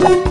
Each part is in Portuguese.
Thank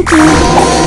是主